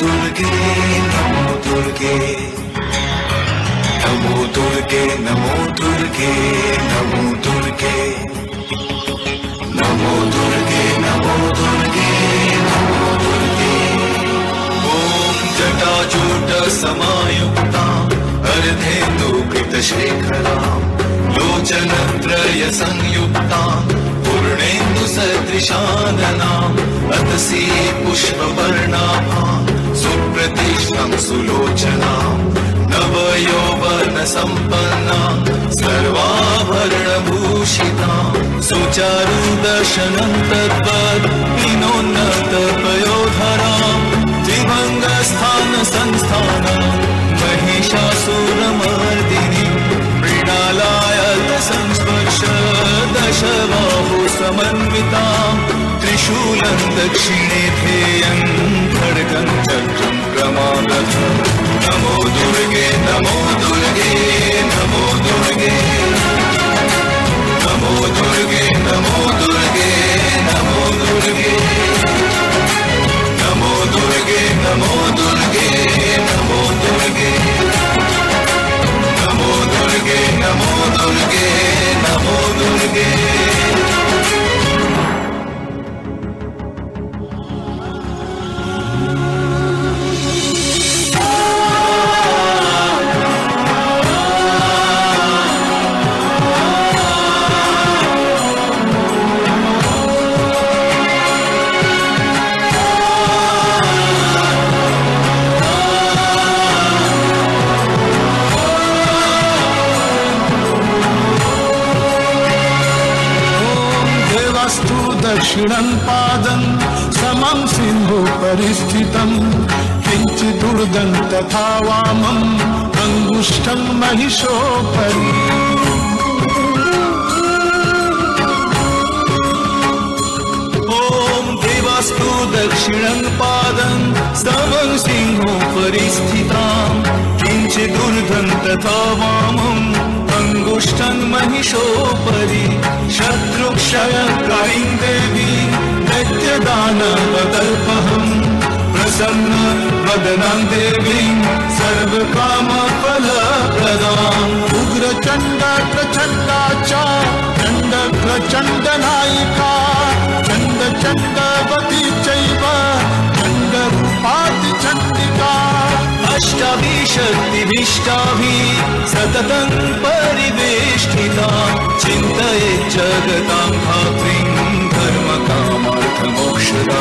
दुर्गे नमो दुर्गे नमो दुर्गे नमो दुर्गे नमो दुर्गे नमो दुर्गे नमो दुर्गे नमो दुर्गे ॐ जटाजूट समायुक्ता अर्धेन्दुकृतशेखराम् लोचनत्रयसंयुक्ता पूर्णेन्दुसदृशाननाम् अतसी पुष्पवर्णाभा सुप्रतिष्ठं सुलोचना नवयोवनसम्पन्ना सर्वाभरणभूषिता सुचारु दर्शनन्त पत्विनोन्नतपयोधराम् द्विभङ्गस्थान संस्थानं महिषासुनमार्दिनी प्रणालायत संस्पर्शदशबाहु समन्विता त्रिशूलं दक्षिणे धेयम् च प्रमाण नमो दुर्गे नमो दुर्गे नमो दुर्ग दक्षिणं पादं समं सिंहो परिस्थितं किञ्चित् दुर्गं तथा वामम् अङ्गुष्ठं महिषोपरि ॐ देवास्तु दक्षिणं पादं समं सिंहो परिस्थितां किञ्चित् दुर्गं तथा वामम् अङ्गुष्ठं महिषोपरि शत्रुक्षय प्रसन्नवदल्पहम् प्रसन्न वदनां देवीं सर्वकामफलप्रदाम् उग्रचण्ड प्रचण्डा च चण्ड प्रचण्डनायिका चण्ड चण्डवती चैव चण्डरूपाति चण्डिका अष्टाभिशक्तिभिष्टाभि सततं परिवेष्टिता चिंत जगतां भात्री कृष्णा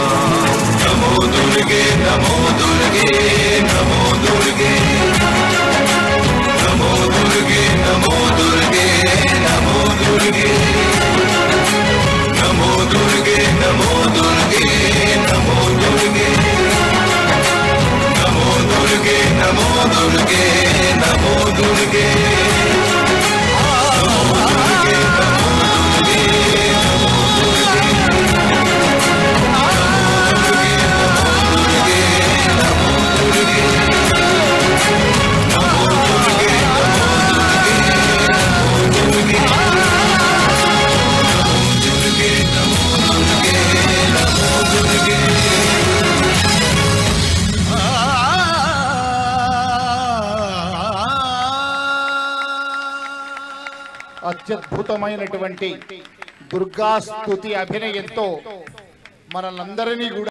नमो दुर्गे नमो दुर्गे नमो दुर्गे नमो दुर्गे नमो दुर्गे नमो दुर्गे नमो दुर्गे नमो दुर्गे नमो दुर्गे नमो दुर्गे नमो दुर्गे అత్యద్భుతమైనటువంటి దుర్గాస్తుతి అభినయంతో మనల్ందరినీ కూడా